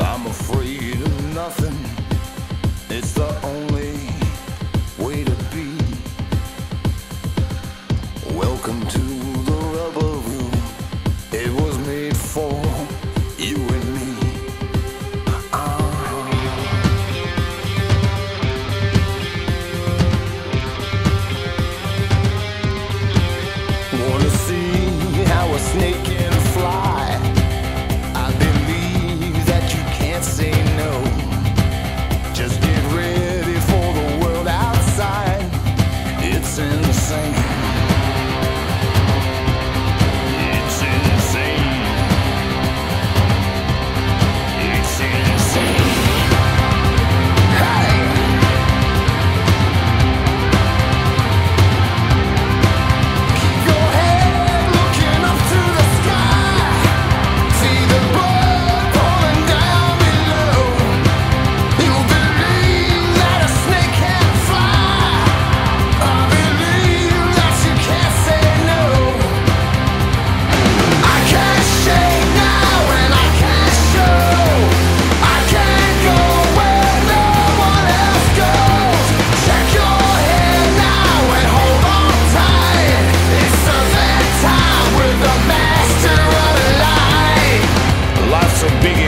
I'm afraid of nothing. It's the only way to be. Welcome to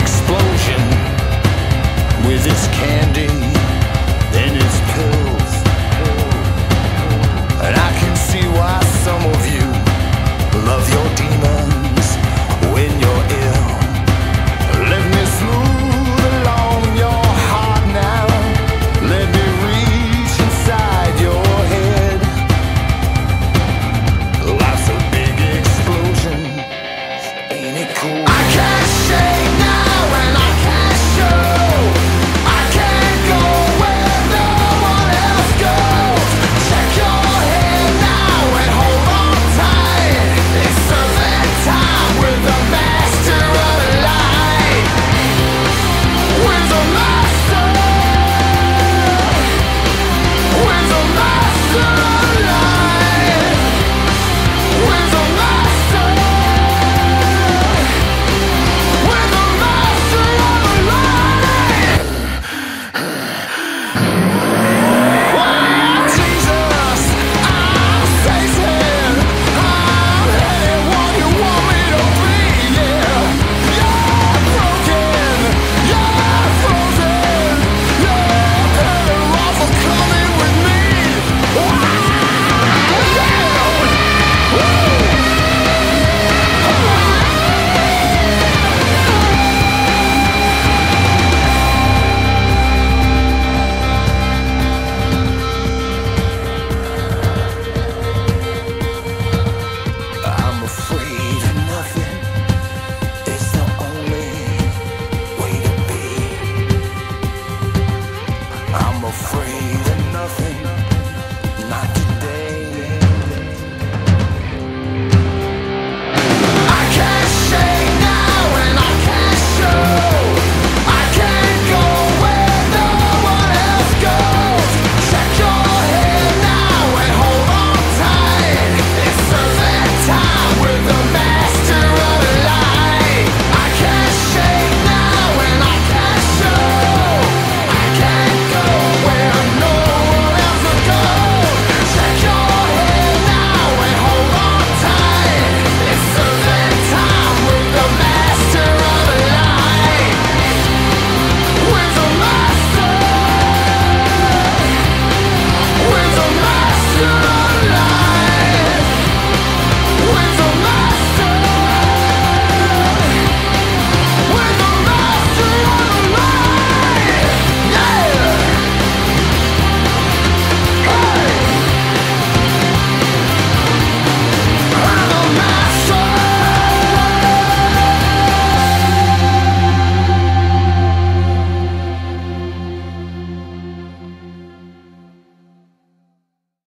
explosion with its candy.